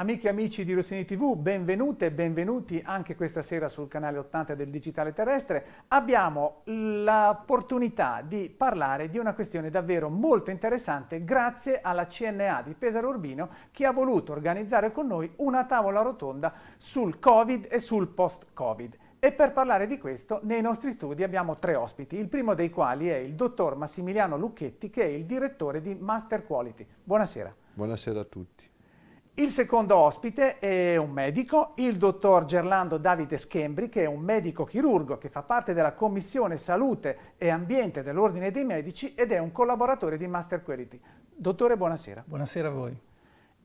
Amiche e amici di Rossini TV, benvenute e benvenuti anche questa sera sul canale 80 del Digitale Terrestre. Abbiamo l'opportunità di parlare di una questione davvero molto interessante grazie alla CNA di Pesaro Urbino che ha voluto organizzare con noi una tavola rotonda sul Covid e sul post-Covid. E per parlare di questo, nei nostri studi abbiamo tre ospiti, il primo dei quali è il dottor Massimiliano Lucchetti, che è il direttore di Master Quality. Buonasera. Buonasera a tutti. Il secondo ospite è un medico, il dottor Gerlando Davide Schembri, che è un medico chirurgo che fa parte della Commissione Salute e Ambiente dell'Ordine dei Medici ed è un collaboratore di Master Quality. Dottore, buonasera. Buonasera a voi.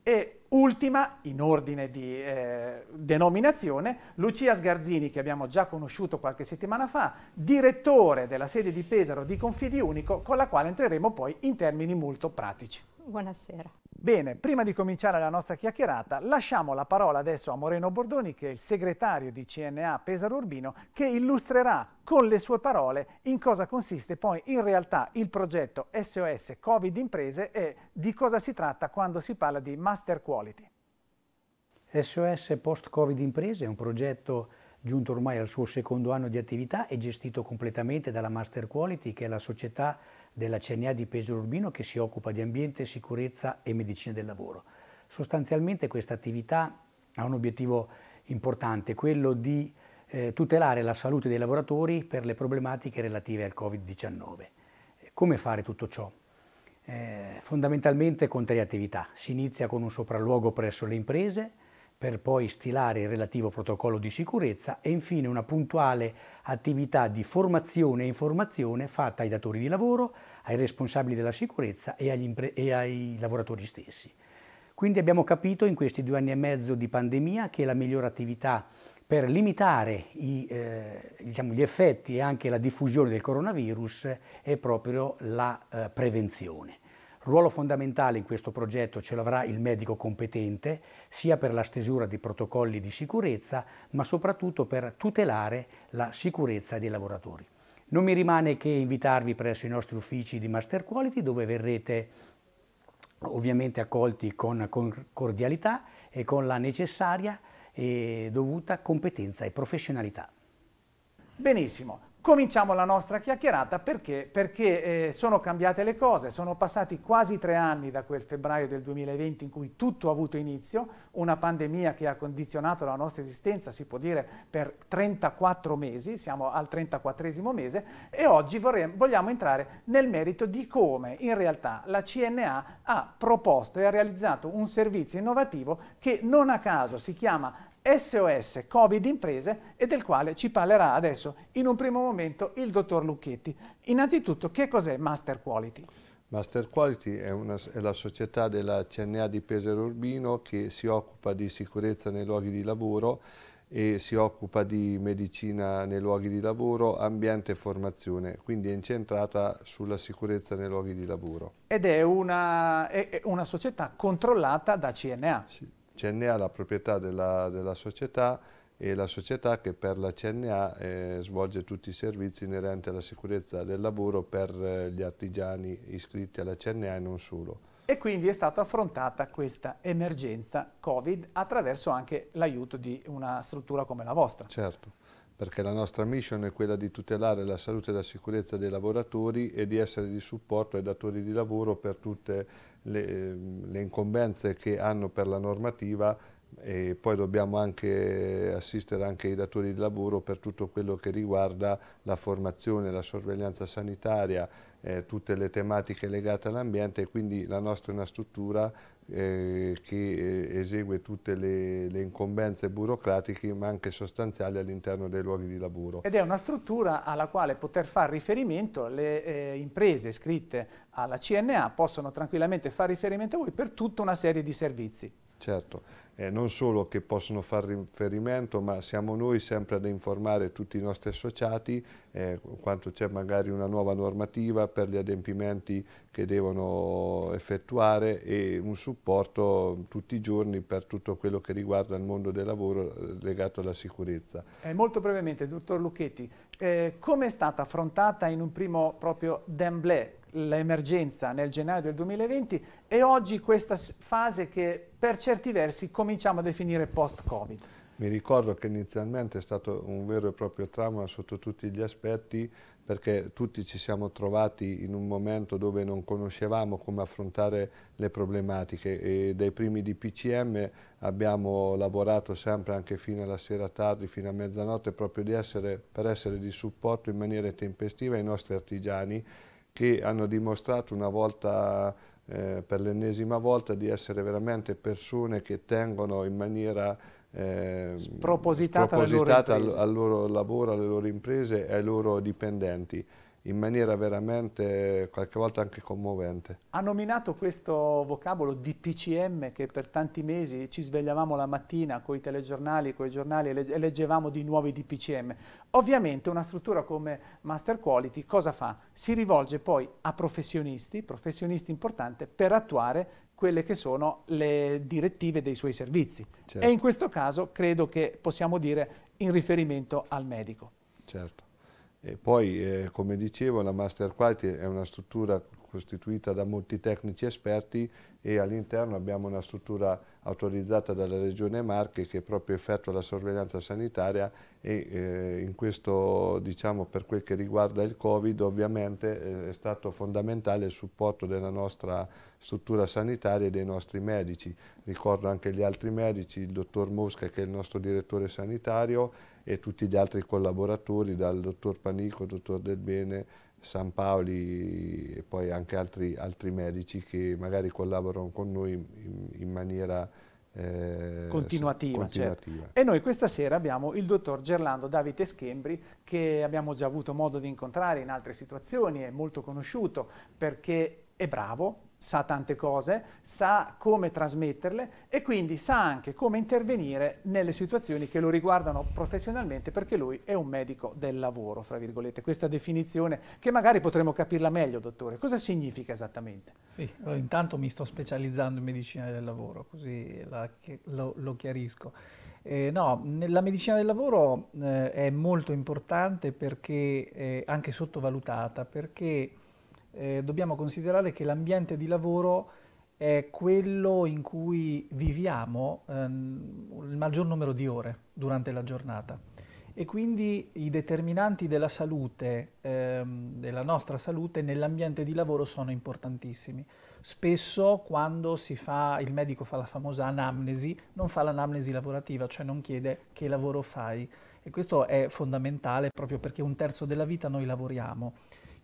E ultima, in ordine di eh, denominazione, Lucia Sgarzini, che abbiamo già conosciuto qualche settimana fa, direttore della sede di Pesaro di Confidi Unico, con la quale entreremo poi in termini molto pratici. Buonasera. Bene, prima di cominciare la nostra chiacchierata, lasciamo la parola adesso a Moreno Bordoni, che è il segretario di CNA Pesaro Urbino, che illustrerà con le sue parole in cosa consiste poi in realtà il progetto SOS Covid Imprese e di cosa si tratta quando si parla di Master Quality. SOS Post Covid Imprese è un progetto giunto ormai al suo secondo anno di attività e gestito completamente dalla Master Quality, che è la società della CNA di Pesaro Urbino che si occupa di ambiente, sicurezza e medicina del lavoro. Sostanzialmente questa attività ha un obiettivo importante, quello di eh, tutelare la salute dei lavoratori per le problematiche relative al Covid-19. Come fare tutto ciò? Eh, fondamentalmente con tre attività. Si inizia con un sopralluogo presso le imprese, per poi stilare il relativo protocollo di sicurezza e infine una puntuale attività di formazione e informazione fatta ai datori di lavoro, ai responsabili della sicurezza e, e ai lavoratori stessi. Quindi abbiamo capito in questi due anni e mezzo di pandemia che la migliore attività per limitare i, eh, diciamo, gli effetti e anche la diffusione del coronavirus è proprio la eh, prevenzione. Ruolo fondamentale in questo progetto ce l'avrà il medico competente, sia per la stesura di protocolli di sicurezza, ma soprattutto per tutelare la sicurezza dei lavoratori. Non mi rimane che invitarvi presso i nostri uffici di Master Quality, dove verrete ovviamente accolti con, con cordialità e con la necessaria e dovuta competenza e professionalità. Benissimo, Cominciamo la nostra chiacchierata perché, perché eh, sono cambiate le cose, sono passati quasi tre anni da quel febbraio del 2020 in cui tutto ha avuto inizio, una pandemia che ha condizionato la nostra esistenza, si può dire, per 34 mesi, siamo al 34 mese, e oggi vorremmo, vogliamo entrare nel merito di come in realtà la CNA ha proposto e ha realizzato un servizio innovativo che non a caso si chiama SOS Covid Imprese e del quale ci parlerà adesso in un primo momento il dottor Lucchetti. Innanzitutto che cos'è Master Quality? Master Quality è, una, è, la società della CNA di Pesaro Urbino che si occupa di sicurezza nei luoghi di lavoro e si occupa di medicina nei luoghi di lavoro, ambiente e formazione, quindi è incentrata sulla sicurezza nei luoghi di lavoro. Ed è una, è una società controllata da CNA? Sì. CNA ha la proprietà della, della, società e la società che per la CNA eh, svolge tutti i servizi inerenti alla sicurezza del lavoro per eh, gli artigiani iscritti alla CNA e non solo. E quindi è stata affrontata questa emergenza Covid attraverso anche l'aiuto di una struttura come la vostra. Certo perché la nostra mission è quella di tutelare la salute e la sicurezza dei lavoratori e di essere di supporto ai datori di lavoro per tutte le, le incombenze che hanno per la normativa e poi dobbiamo anche assistere anche i datori di lavoro per tutto quello che riguarda la formazione, la sorveglianza sanitaria, eh, tutte le tematiche legate all'ambiente e quindi la nostra è una struttura eh, che eh, esegue tutte le, le, incombenze burocratiche ma anche sostanziali all'interno dei luoghi di lavoro. Ed è una struttura alla quale poter fare riferimento le eh, imprese iscritte alla CNA possono tranquillamente fare riferimento a voi per tutta una serie di servizi. Certo, eh, non solo che possono fare riferimento, ma siamo noi sempre ad informare tutti i nostri associati eh, quanto c'è magari una nuova normativa per gli adempimenti che devono effettuare e un supporto tutti i giorni per tutto quello che riguarda il mondo del lavoro eh, legato alla sicurezza. Eh, molto brevemente, dottor Lucchetti, eh, come è stata affrontata in un primo proprio d'emblée l'emergenza nel gennaio del 2020 e oggi questa fase che per certi versi cominciamo a definire post-Covid. Mi ricordo che inizialmente è stato un vero e proprio trauma sotto tutti gli aspetti perché tutti ci siamo trovati in un momento dove non conoscevamo come affrontare le problematiche e dai primi di PCM abbiamo lavorato sempre anche fino alla sera tardi, fino a mezzanotte proprio essere, per essere di supporto in maniera tempestiva ai nostri artigiani che hanno dimostrato una volta eh, per l'ennesima volta di essere veramente persone che tengono in maniera eh, spropositata, spropositata al, al, loro lavoro, alle loro imprese e ai loro dipendenti in maniera veramente qualche volta anche commovente. Ha nominato questo vocabolo di PCM che per tanti mesi ci svegliavamo la mattina con i telegiornali, con i giornali e leggevamo di nuovi DPCM. Ovviamente una struttura come Master Quality cosa fa? Si rivolge poi a professionisti, professionisti importanti, per attuare quelle che sono le direttive dei suoi servizi. Certo. E in questo caso credo che possiamo dire in riferimento al medico. Certo. E poi, eh, come dicevo, la Master Quality è una struttura costituita da molti tecnici esperti e all'interno abbiamo una struttura autorizzata dalla Regione Marche che proprio effettua la sorveglianza sanitaria e eh, in questo, diciamo, per quel che riguarda il Covid, ovviamente eh, è stato fondamentale il supporto della nostra struttura sanitaria e dei nostri medici. Ricordo anche gli altri medici, il dottor Mosca che è il nostro direttore sanitario e tutti gli altri collaboratori, dal dottor Panico, dottor Del Bene, San Paoli e poi anche altri, altri medici che magari collaborano con noi in, in maniera eh, continuativa. continuativa. Certo. E noi questa sera abbiamo il dottor Gerlando Davide Schembri che abbiamo già avuto modo di incontrare in altre situazioni, è molto conosciuto perché è bravo, sa tante cose, sa come trasmetterle e quindi sa anche come intervenire nelle situazioni che lo riguardano professionalmente perché lui è un medico del lavoro, fra virgolette. Questa definizione che magari potremmo capirla meglio, dottore. Cosa significa esattamente? Sì, allora, intanto mi sto specializzando in medicina del lavoro, così la, lo, lo, chiarisco. Eh, no, la medicina del lavoro eh, è molto importante perché è anche sottovalutata, perché eh, dobbiamo considerare che l'ambiente di lavoro è quello in cui viviamo ehm, il maggior numero di ore durante la giornata. E quindi i determinanti della salute, ehm, della nostra salute nell'ambiente di lavoro sono importantissimi. Spesso quando fa, il medico fa la famosa anamnesi, non fa l'anamnesi lavorativa, cioè non chiede che lavoro fai. E questo è fondamentale proprio perché un terzo della vita noi lavoriamo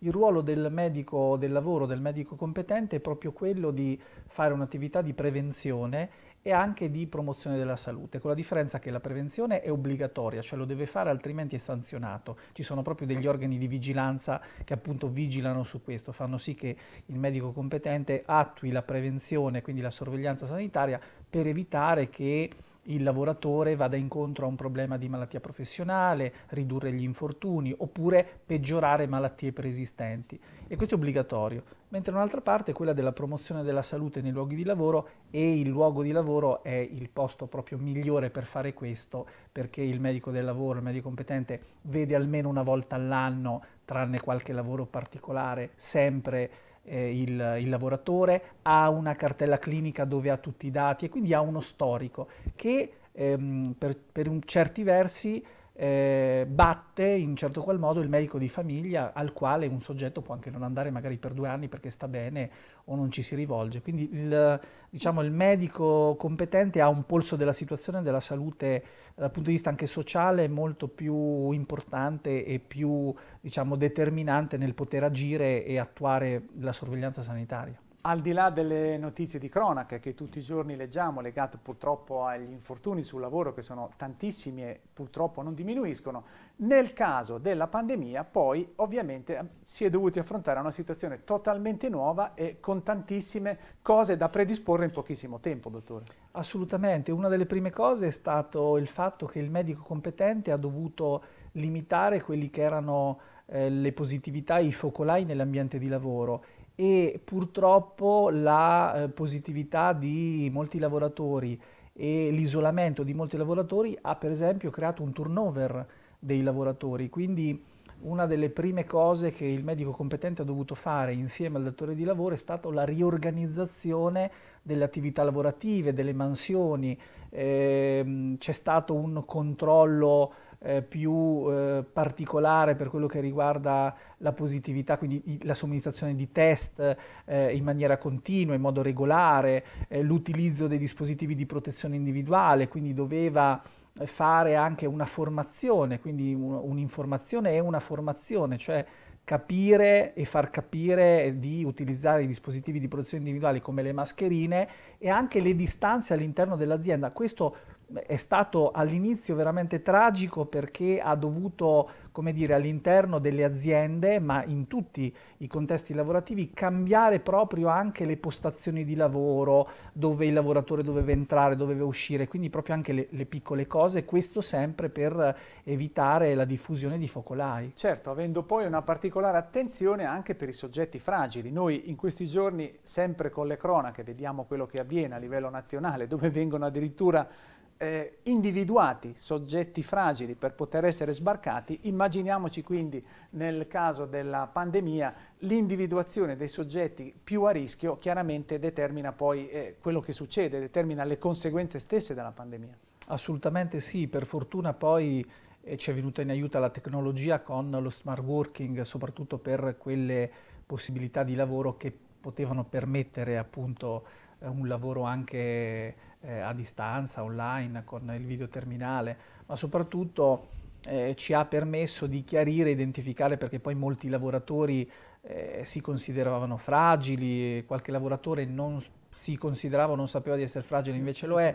il ruolo del medico del lavoro, del medico competente, è proprio quello di fare un'attività di prevenzione e anche di promozione della salute, con la differenza che la prevenzione è obbligatoria, cioè lo deve fare altrimenti è sanzionato. Ci sono proprio degli organi di vigilanza che appunto vigilano su questo, fanno sì che il medico competente attui la prevenzione, quindi la sorveglianza sanitaria, per evitare che il lavoratore vada incontro a un problema di malattia professionale, ridurre gli infortuni oppure peggiorare malattie preesistenti. E questo è obbligatorio, mentre un'altra parte è quella della promozione della salute nei luoghi di lavoro e il luogo di lavoro è il posto proprio migliore per fare questo perché il medico del lavoro, il medico competente vede almeno una volta all'anno, tranne qualche lavoro particolare, sempre eh, il, il, lavoratore, ha una cartella clinica dove ha tutti i dati e quindi ha uno storico che ehm, per, per certi versi eh, batte in certo qual modo il medico di famiglia al quale un soggetto può anche non andare magari per due anni perché sta bene o non ci si rivolge. Quindi il, diciamo, il medico competente ha un polso della situazione della salute dal punto di vista anche sociale molto più importante e più diciamo, determinante nel poter agire e attuare la sorveglianza sanitaria. Al di là delle notizie di cronaca che tutti i giorni leggiamo, legate purtroppo agli infortuni sul lavoro che sono tantissimi e purtroppo non diminuiscono, nel caso della pandemia poi ovviamente si è dovuti affrontare una situazione totalmente nuova e con tantissime cose da predisporre in pochissimo tempo, dottore. Assolutamente, una delle prime cose è stato il fatto che il medico competente ha dovuto limitare quelli che erano eh, le positività, i focolai nell'ambiente di lavoro e purtroppo la eh, positività di molti lavoratori e l'isolamento di molti lavoratori ha per esempio creato un turnover dei lavoratori, quindi una delle prime cose che il medico competente ha dovuto fare insieme al datore di lavoro è stata la riorganizzazione delle attività lavorative, delle mansioni, eh, c'è stato un controllo eh, più eh, particolare per quello che riguarda la positività, quindi la somministrazione di test eh, in maniera continua, in modo regolare, eh, l'utilizzo dei dispositivi di protezione individuale, quindi doveva fare anche una formazione, quindi un'informazione e una formazione, cioè capire e far capire di utilizzare i dispositivi di protezione individuali come le mascherine e anche le distanze all'interno dell'azienda. Questo è stato all'inizio veramente tragico perché ha dovuto, come dire, all'interno delle aziende, ma in tutti i contesti lavorativi, cambiare proprio anche le postazioni di lavoro, dove il lavoratore doveva entrare, doveva uscire, quindi proprio anche le, le piccole cose, questo sempre per evitare la diffusione di focolai. Certo, avendo poi una particolare attenzione anche per i soggetti fragili. Noi in questi giorni, sempre con le cronache, vediamo quello che avviene a livello nazionale, dove vengono addirittura eh, individuati soggetti fragili per poter essere sbarcati, immaginiamoci quindi nel caso della pandemia l'individuazione dei soggetti più a rischio chiaramente determina poi eh, quello che succede, determina le conseguenze stesse della pandemia. Assolutamente sì, per fortuna poi eh, ci è venuta in aiuto la tecnologia con lo smart working, soprattutto per quelle possibilità di lavoro che potevano permettere appunto un lavoro anche eh, a distanza, online, con il videoterminale, ma soprattutto eh, ci ha permesso di chiarire identificare perché poi molti lavoratori eh, si consideravano fragili, qualche lavoratore non si considerava o non sapeva di essere fragile, invece lo è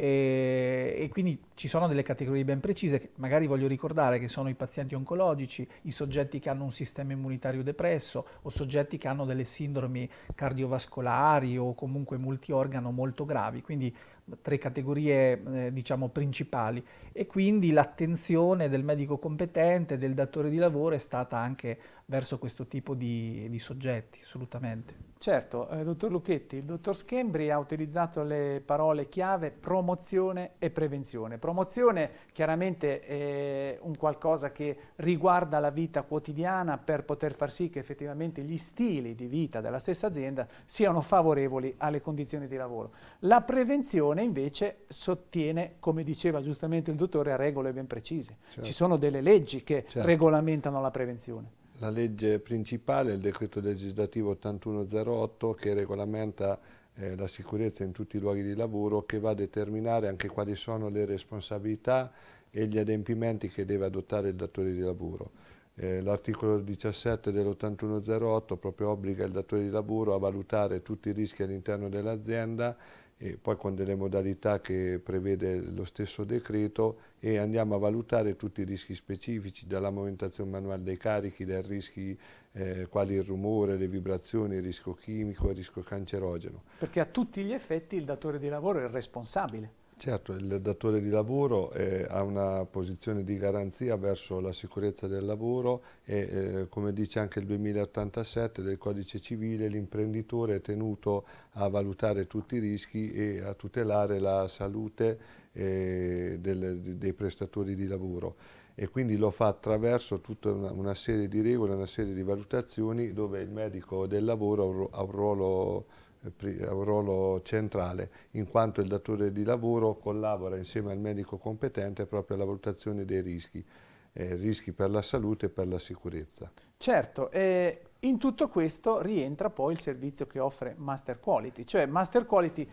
e, e, quindi ci sono delle categorie ben precise, che magari voglio ricordare che sono i pazienti oncologici, i soggetti che hanno un sistema immunitario depresso o soggetti che hanno delle sindromi cardiovascolari o comunque multiorgano molto gravi, quindi tre categorie eh, diciamo principali. E quindi l'attenzione del medico competente, del datore di lavoro è stata anche verso questo tipo di, di soggetti, assolutamente. Certo, eh, dottor Lucchetti, il dottor Schembri ha utilizzato le parole chiave promozione e prevenzione. Promozione chiaramente è un qualcosa che riguarda la vita quotidiana per poter far sì che effettivamente gli stili di vita della stessa azienda siano favorevoli alle condizioni di lavoro. La prevenzione invece sottiene, come diceva giustamente il dottore, a regole ben precise. Certo. Ci sono delle leggi che certo. regolamentano la prevenzione. La legge principale è il decreto legislativo 8108 che regolamenta eh, la sicurezza in tutti i luoghi di lavoro che va a determinare anche quali sono le responsabilità e gli adempimenti che deve adottare il datore di lavoro. Eh, L'articolo 17 dell'8108 proprio obbliga il datore di lavoro a valutare tutti i rischi all'interno dell'azienda e poi con delle modalità che prevede lo stesso decreto e andiamo a valutare tutti i rischi specifici dalla movimentazione manuale dei carichi, dai rischi eh, quali il rumore, le vibrazioni, il rischio chimico, il rischio cancerogeno. Perché a tutti gli effetti il datore di lavoro è il responsabile. Certo, il datore di lavoro eh, ha una posizione di garanzia verso la sicurezza del lavoro e eh, come dice anche il 2087 del codice civile l'imprenditore è tenuto a valutare tutti i rischi e a tutelare la salute eh, del, dei prestatori di lavoro e quindi lo fa attraverso tutta una, una, serie di regole, una serie di valutazioni dove il medico del lavoro ha un ruolo ha un ruolo centrale in quanto il datore di lavoro collabora insieme al medico competente proprio alla valutazione dei rischi, eh, rischi per la salute e per la sicurezza. Certo, eh, in tutto questo rientra poi il servizio che offre Master Quality, cioè Master Quality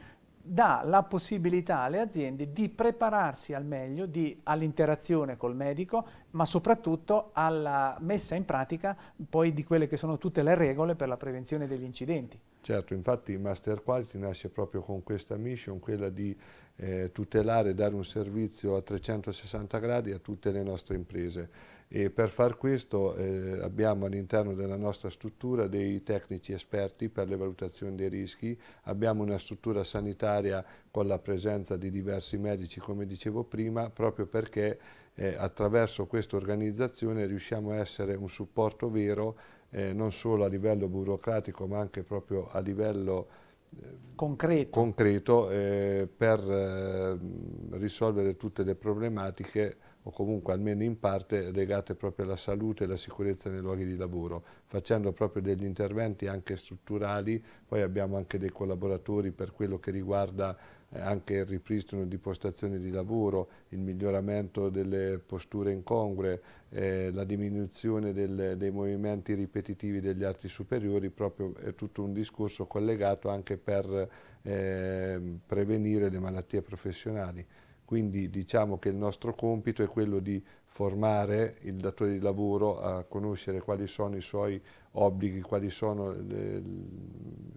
dà la possibilità alle aziende di prepararsi al meglio all'interazione col medico, ma soprattutto alla messa in pratica poi di quelle che sono tutte le regole per la prevenzione degli incidenti. Certo, infatti Master Quality nasce proprio con questa mission, quella di eh, tutelare e dare un servizio a 360 gradi a tutte le nostre imprese e per far questo eh, abbiamo all'interno della nostra struttura dei tecnici esperti per le valutazioni dei rischi, abbiamo una struttura sanitaria con la presenza di diversi medici come dicevo prima proprio perché eh, attraverso questa organizzazione riusciamo a essere un supporto vero eh, non solo a livello burocratico ma anche proprio a livello eh, concreto, concreto eh, per eh, risolvere tutte le problematiche o comunque almeno in parte legate proprio alla salute e alla sicurezza nei luoghi di lavoro, facendo proprio degli interventi anche strutturali, poi abbiamo anche dei collaboratori per quello che riguarda eh, anche il ripristino di postazioni di lavoro, il miglioramento delle posture incongrue, eh, la diminuzione del, dei movimenti ripetitivi degli arti superiori, proprio è tutto un discorso collegato anche per eh, prevenire le malattie professionali. Quindi diciamo che il nostro compito è quello di formare il datore di lavoro a conoscere quali sono i suoi obblighi, quali sono le,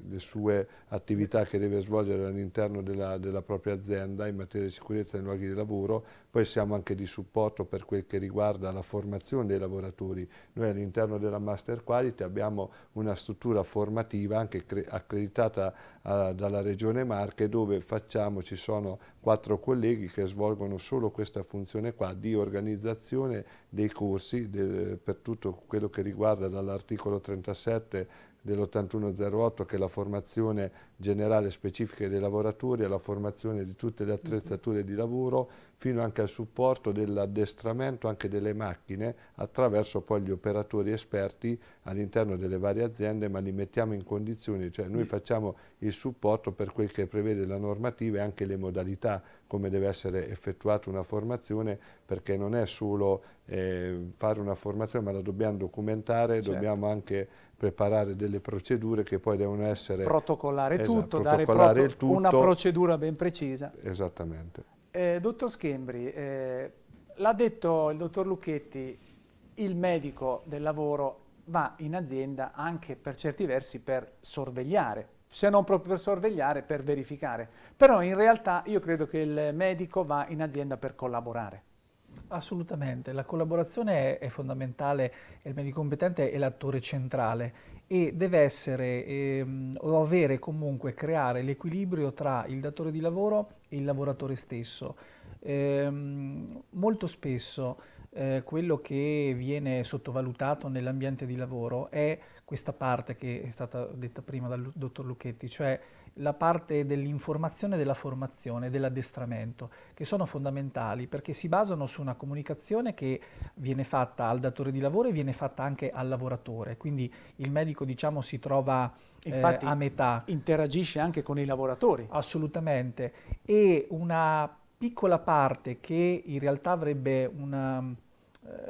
le sue attività che deve svolgere all'interno della, della, propria azienda in materia di sicurezza nei luoghi di lavoro, poi siamo anche di supporto per quel che riguarda la formazione dei lavoratori. Noi all'interno della Master Quality abbiamo una struttura formativa anche accreditata uh, dalla Regione Marche dove facciamo, ci sono quattro colleghi che svolgono solo questa funzione qua di organizzazione dei corsi de, per tutto quello che riguarda dall'articolo 37 dell'8108 che è la formazione generale specifica dei lavoratori alla formazione di tutte le attrezzature di lavoro fino anche al supporto dell'addestramento anche delle macchine attraverso poi gli operatori esperti all'interno delle varie aziende ma li mettiamo in condizioni, cioè noi facciamo il supporto per quel che prevede la normativa e anche le modalità come deve essere effettuata una formazione perché non è solo eh, fare una formazione ma la dobbiamo documentare, certo. dobbiamo anche preparare delle procedure che poi devono essere... Protocollare esatto, tutto, protocollare dare tutto, una procedura ben precisa. Esattamente. Eh, dottor Schembri, eh, l'ha detto il dottor Lucchetti, il medico del lavoro va in azienda anche per certi versi per sorvegliare, se non proprio per sorvegliare, per verificare. Però in realtà io credo che il medico va in azienda per collaborare. Assolutamente, la collaborazione è, è fondamentale il medico competente è l'attore centrale e deve essere ehm, o avere comunque creare l'equilibrio tra il datore di lavoro e il lavoratore stesso. Ehm, molto spesso eh, quello che viene sottovalutato nell'ambiente di lavoro è questa parte che è stata detta prima dal dottor Lucchetti, cioè la parte dell'informazione, della formazione, dell'addestramento, che sono fondamentali perché si basano su una comunicazione che viene fatta al datore di lavoro e viene fatta anche al lavoratore, quindi il medico diciamo si trova eh, a metà. interagisce anche con i lavoratori. Assolutamente, e una piccola parte che in realtà avrebbe una eh,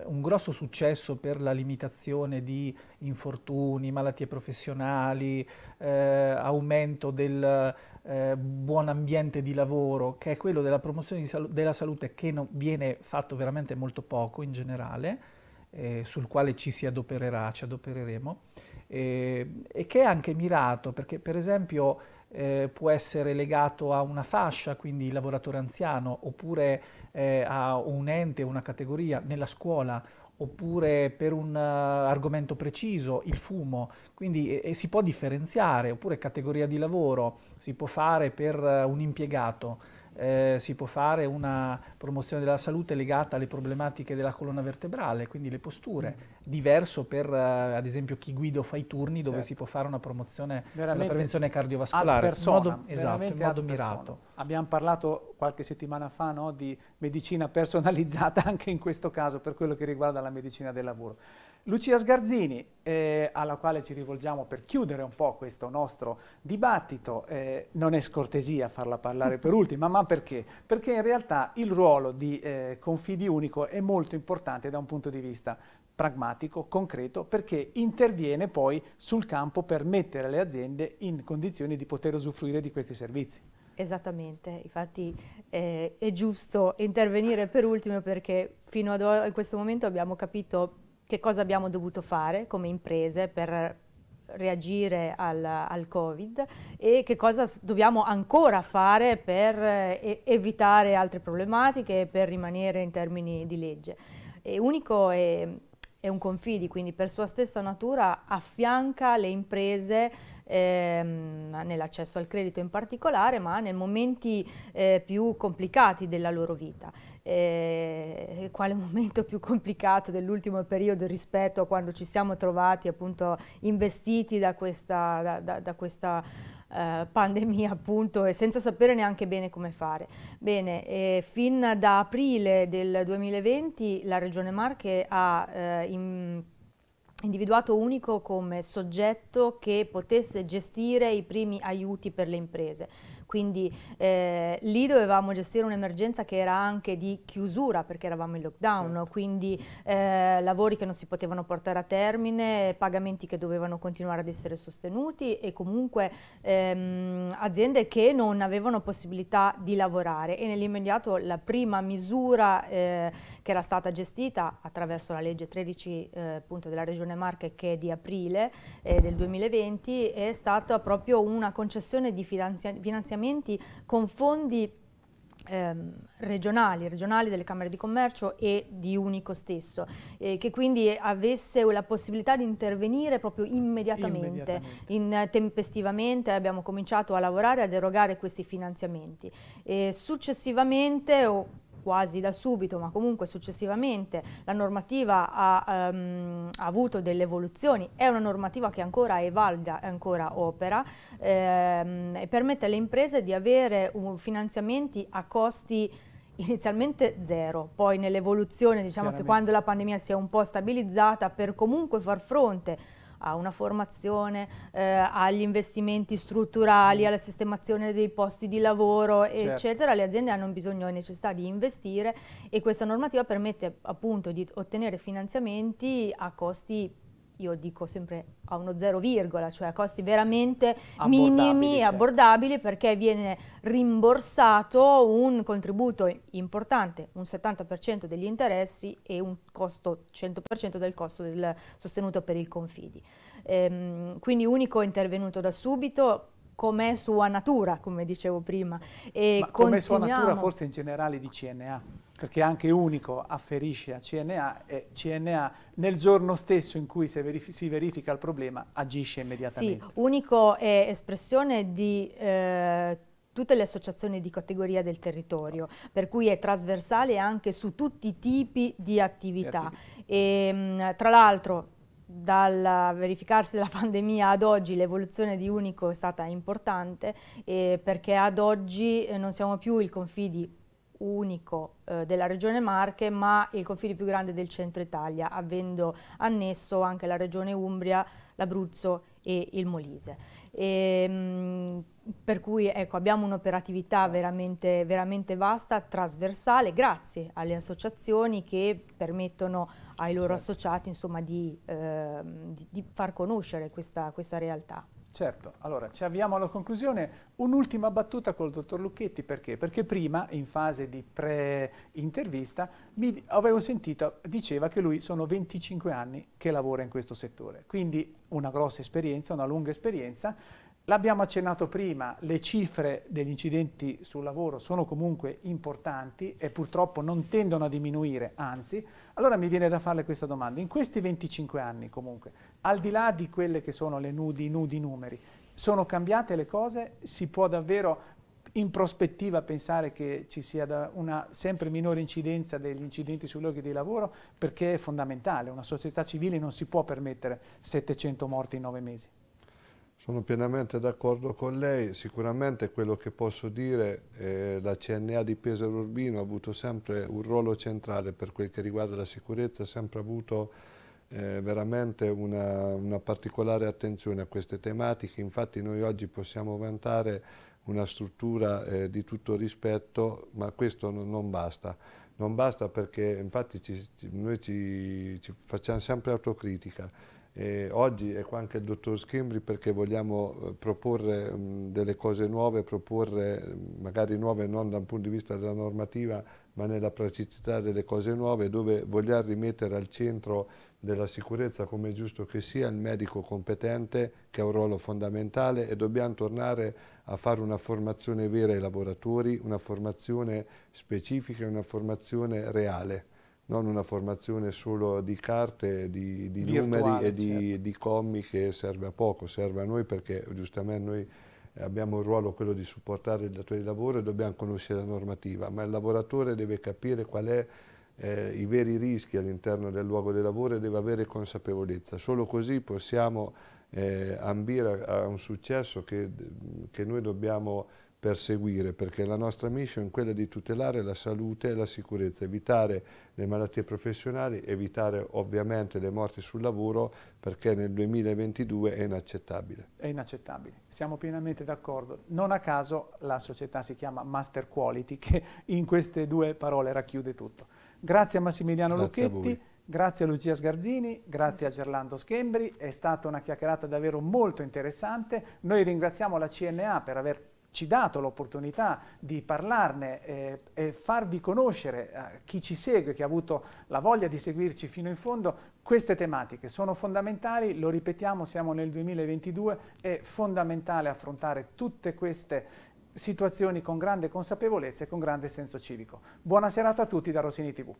un grosso successo per la limitazione di infortuni, malattie professionali, eh, aumento del eh, buon ambiente di lavoro, che è quello della promozione sal della salute che viene fatto veramente molto poco in generale, eh, sul quale ci si adopererà, ci adopereremo, eh, e che è anche mirato, perché per esempio eh, può essere legato a una fascia, quindi lavoratore anziano, oppure eh, a un ente, una categoria nella scuola, oppure per un uh, argomento preciso, il fumo, quindi e, e si può differenziare, oppure categoria di lavoro, si può fare per uh, un impiegato eh, si può fare una promozione della salute legata alle problematiche della colonna vertebrale, quindi le posture. Mm. Diverso per, eh, ad esempio, chi guida o fa i turni dove certo. si può fare una promozione per la prevenzione cardiovascolare. Persona, modo, esatto, in modo mirato. Abbiamo parlato qualche settimana fa no, di medicina personalizzata anche in questo caso per quello che riguarda la medicina del lavoro. Lucia Sgarzini, eh, alla quale ci rivolgiamo per chiudere un po' questo nostro dibattito, eh, non è scortesia farla parlare per ultima, ma perché? Perché in realtà il ruolo di eh, Confidi Unico è molto importante da un punto di vista pragmatico, concreto, perché interviene poi sul campo per mettere le aziende in condizioni di poter usufruire di questi servizi. Esattamente, infatti eh, è giusto intervenire per ultimo perché fino a questo momento abbiamo capito che cosa abbiamo dovuto fare come imprese per reagire al, al, Covid e che cosa dobbiamo ancora fare per eh, evitare altre problematiche e per rimanere in termini di legge. E unico è, è un confidi, quindi per sua stessa natura affianca le imprese ehm, nell'accesso al credito in particolare, ma nei momenti eh, più complicati della loro vita. Eh, quale momento più complicato dell'ultimo periodo rispetto a quando ci siamo trovati appunto investiti da questa, da, da, da questa eh, pandemia appunto e senza sapere neanche bene come fare. Bene, eh, fin da aprile del 2020 la Regione Marche ha eh, in, individuato unico come soggetto che potesse gestire i primi aiuti per le imprese quindi eh, lì dovevamo gestire un'emergenza che era anche di chiusura perché eravamo in lockdown, certo. quindi eh, lavori che non si potevano portare a termine, pagamenti che dovevano continuare ad essere sostenuti e comunque ehm, aziende che non avevano possibilità di lavorare e nell'immediato la prima misura eh, che era stata gestita attraverso la legge 13 eh, appunto della Regione Marche che è di aprile eh, del 2020 è stata proprio una concessione di finanziamento finanziamenti con fondi ehm, regionali, regionali delle Camere di Commercio e di Unico stesso, eh, che quindi avesse la possibilità di intervenire proprio immediatamente, immediatamente. In, tempestivamente abbiamo cominciato a lavorare ad erogare questi finanziamenti. E successivamente, o quasi da subito, ma comunque successivamente la normativa ha, um, ha avuto delle evoluzioni, è una normativa che ancora è valida e ancora opera ehm, e permette alle imprese di avere finanziamenti a costi inizialmente zero, poi nell'evoluzione diciamo che quando la pandemia si è un po' stabilizzata per comunque far fronte a una formazione, eh, agli investimenti strutturali, alla sistemazione dei posti di lavoro, certo. eccetera, le aziende hanno bisogno e necessità di investire e questa normativa permette appunto di ottenere finanziamenti a costi io dico sempre a uno zero virgola, cioè a costi veramente minimi e certo. abbordabili perché viene rimborsato un contributo importante, un 70% degli interessi e un costo 100% del costo del sostenuto per il confidi. Ehm, quindi unico è intervenuto da subito, com'è sua natura, come dicevo prima. E Ma com'è sua natura forse in generale di CNA? Perché anche unico afferisce a CNA e CNA nel giorno stesso in cui si, verifica, si verifica il problema agisce immediatamente. Sì, unico è espressione di eh, tutte le associazioni di categoria del territorio, per cui è trasversale anche su tutti i tipi di attività. E, ehm, tra l'altro dal verificarsi della pandemia ad oggi l'evoluzione di Unico è stata importante eh, perché ad oggi eh, non siamo più il confidi unico eh, della regione Marche ma il confine più grande del centro Italia avendo annesso anche la regione Umbria, l'Abruzzo e il Molise. E, ehm, mh, per cui ecco, abbiamo un'operatività veramente, veramente, vasta, trasversale, grazie alle associazioni che permettono ai loro certo. associati insomma, di, eh, di, di, far conoscere questa, questa realtà. Certo, allora ci avviamo alla conclusione. Un'ultima battuta col dottor Lucchetti, perché? Perché prima, in fase di pre-intervista, avevo sentito, diceva che lui sono 25 anni che lavora in questo settore, quindi una grossa esperienza, una lunga esperienza, L'abbiamo accennato prima, le cifre degli incidenti sul lavoro sono comunque importanti e purtroppo non tendono a diminuire, anzi, allora mi viene da farle questa domanda. In questi 25 anni comunque, al di là di quelle che sono le nudi, nudi numeri, sono cambiate le cose? Si può davvero in prospettiva pensare che ci sia una sempre minore incidenza degli incidenti sui luoghi di lavoro perché è fondamentale, una società civile non si può permettere 700 morti in nove mesi. Sono pienamente d'accordo con lei, sicuramente quello che posso dire è la CNA di Pesaro Urbino ha avuto sempre un ruolo centrale per quel che riguarda la sicurezza, ha sempre avuto eh, veramente una, una, particolare attenzione a queste tematiche, infatti noi oggi possiamo vantare una struttura eh, di tutto rispetto, ma questo non, non basta. Non basta perché infatti ci, noi ci, ci facciamo sempre autocritica, e oggi è qua anche il dottor Schimbri perché vogliamo eh, proporre mh, delle cose nuove, proporre magari nuove non da un punto di vista della normativa ma nella praticità delle cose nuove dove vogliamo rimettere al centro della sicurezza come è giusto che sia il medico competente che ha un ruolo fondamentale e dobbiamo tornare a fare una formazione vera ai lavoratori, una formazione specifica, una formazione reale non una formazione solo di carte, di, di numeri e di, certo. di commi che serve a poco, serve a noi perché giustamente noi abbiamo un ruolo quello di supportare il datore di lavoro e dobbiamo conoscere la normativa, ma il lavoratore deve capire qual è eh, i veri rischi all'interno del luogo di lavoro e deve avere consapevolezza. Solo così possiamo eh, ambire a, a, un successo che, che noi dobbiamo perseguire perché la nostra mission è quella di tutelare la salute e la sicurezza, evitare le malattie professionali, evitare ovviamente le morti sul lavoro perché nel 2022 è inaccettabile. È inaccettabile, siamo pienamente d'accordo. Non a caso la società si chiama Master Quality che in queste due parole racchiude tutto. Grazie a Massimiliano grazie Lucchetti. A Grazie a Lucia Sgarzini, grazie a Gerlando Schembri, è stata una chiacchierata davvero molto interessante. Noi ringraziamo la CNA per aver ci dato l'opportunità di parlarne eh, e farvi conoscere, eh, chi ci segue, che ha avuto la voglia di seguirci fino in fondo, queste tematiche sono fondamentali, lo ripetiamo, siamo nel 2022, è fondamentale affrontare tutte queste situazioni con grande consapevolezza e con grande senso civico. Buona serata a tutti da Rossini TV.